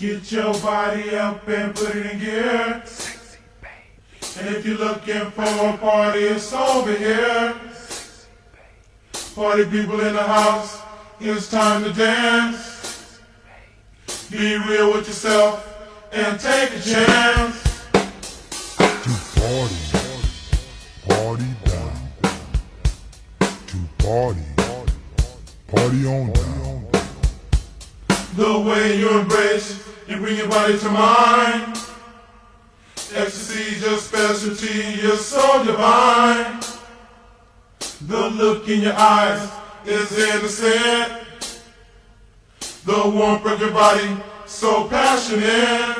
Get your body up and put it in gear. And if you're looking for a party, it's over here. Party people in the house, it's time to dance. Be real with yourself and take a chance. to party, party down, to party, party on. The way you embrace, you bring your body to mind. Ecstasy's your specialty, you're so divine. The look in your eyes is innocent. The warmth of your body, so passionate.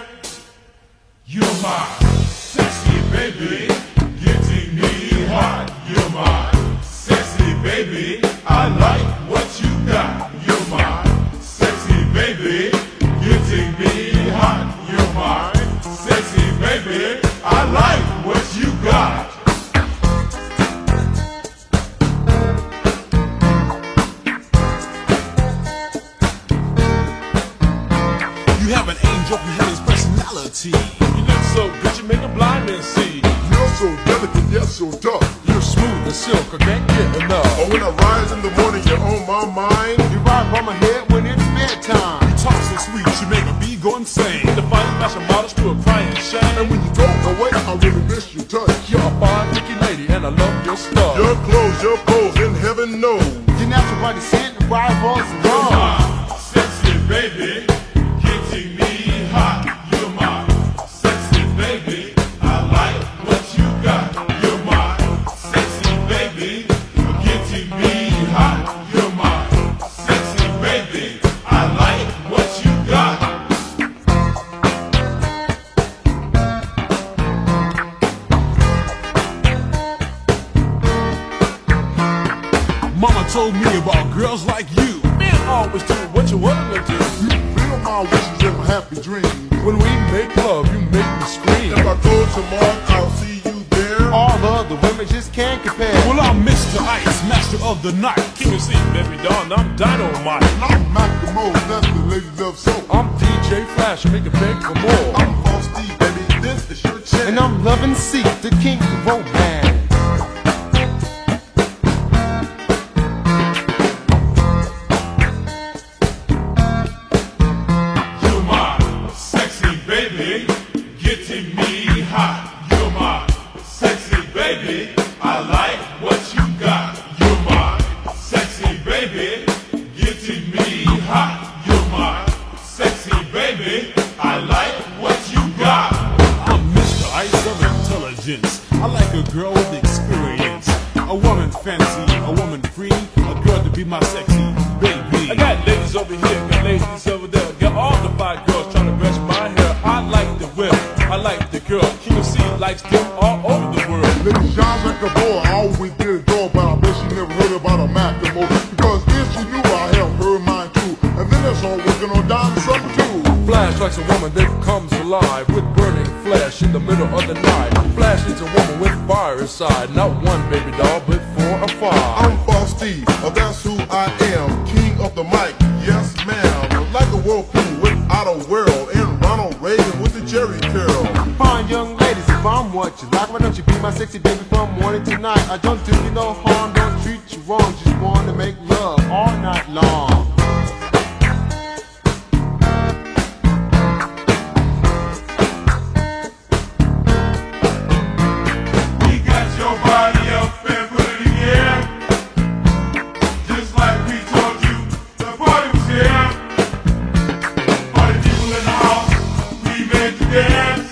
You have an angel from heaven's personality. You look so good, you make a blind man see. You're so delicate, yet so tough. You're smooth as silk, I can't get enough. But when I rise in the morning, you're on my mind. You ride by my head when it's bedtime. You talk so sweet, you make a bee go insane. The finest fashion models to a crying shame. And when you go away, I really miss your touch. You're a fine, pretty lady, and I love your stuff. Your clothes, your pose, and heaven knows. Your natural body scent and rivals You're baby, getting me hot. You're my sexy baby, I like what you got. Mama told me about girls like you. Men always do what you to do. You feel my wishes and my happy dreams. When we make love, you make me scream. If I go to Other women just can't compare. Well, I'm Mr. Ice, master of the night. King of baby doll, and I'm dynamite. I'm Mac the Mo, that's the lady love so. I'm DJ Flash, make it beg for more. I'm Frosty, baby, this is your chance. And I'm loving seek the king of romance. Intelligence. I like a girl with experience. A woman fancy, a woman free, a girl to be my sexy baby. I got ladies over here, got ladies over there. Got all the five girls trying to brush my hair. I like the whip, I like the girl. King MC likes them all over the world. Lady shines like a boy, I always did adore, but I bet she never heard about a Mac the Mo. Because if she knew, I have her mine too. And then that's all working on down something too. Flash likes a woman that comes alive with burning flesh in the middle of the night. Flash needs a woman with fire inside, not one baby doll, but four or five. I'm Frosty, uh, that's who I am. King of the mic, yes ma'am. Like a whirlpool without a whirl. And Ronald Reagan with the Jheri curl. Fine young ladies, if I'm what you like, why don't you be my sexy baby from morning to night? I don't do you no harm, don't treat you wrong, just wanna make dance.